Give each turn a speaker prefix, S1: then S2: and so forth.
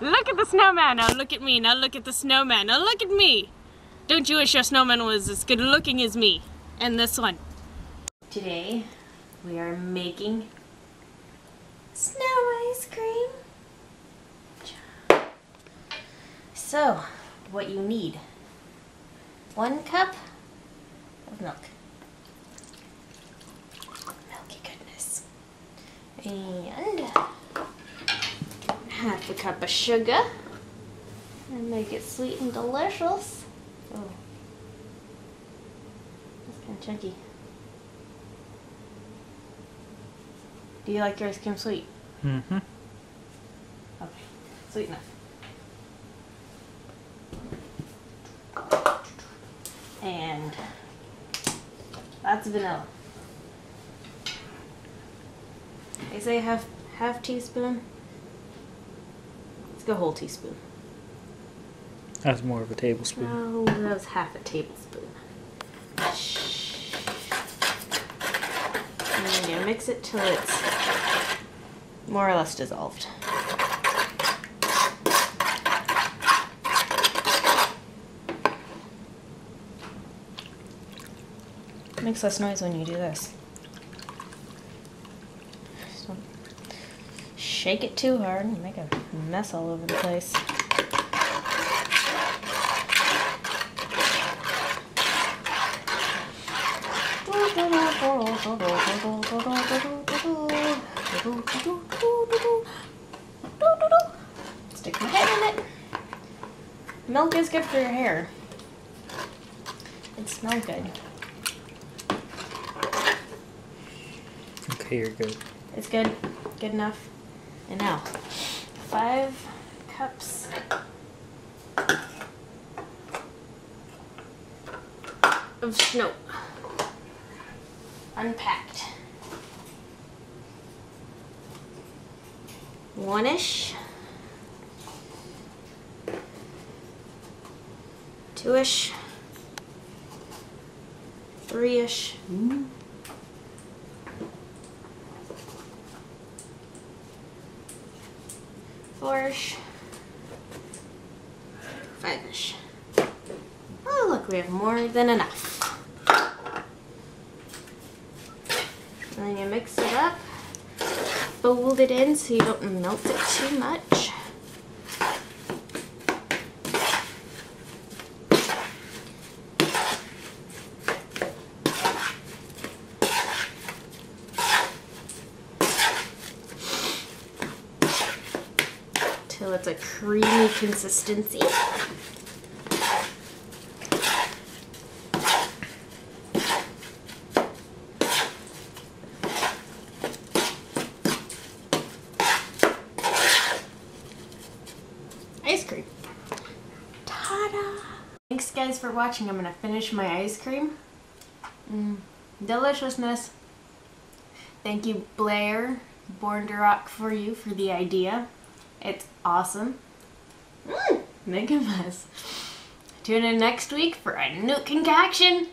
S1: Look at the snowman. Now look at me. Now look at the snowman. Now look at me. Don't you wish your snowman was as good looking as me? And this one. Today, we are making snow ice cream. So, what you need. One cup of milk. Milky goodness. And half a cup of sugar. And make it sweet and delicious. Oh. That's kind of chunky. Do you like your ice cream sweet?
S2: Mm-hmm.
S1: Okay, sweet enough. And that's vanilla. I say half half teaspoon. Let's whole teaspoon.
S2: That's more of a tablespoon.
S1: Oh, that was half a tablespoon. And then you mix it till it's more or less dissolved. Makes less noise when you do this. Just don't shake it too hard and make a mess all over the place. Stick my head in it. Milk is good for your hair. It smells good.
S2: Okay, you're good.
S1: It's good. Good enough. And now, five cups of snow. Unpacked. One-ish. Two-ish. Three-ish. Mm. Four-ish. Five-ish. Oh, look, we have more than enough. And then you mix it up, fold it in so you don't melt it too much. Till it's a creamy consistency. ice cream. Ta-da! Thanks guys for watching. I'm gonna finish my ice cream. Mm, deliciousness. Thank you Blair, Born to Rock for you for the idea. It's awesome. Mmm, make a mess. Tune in next week for a new concoction.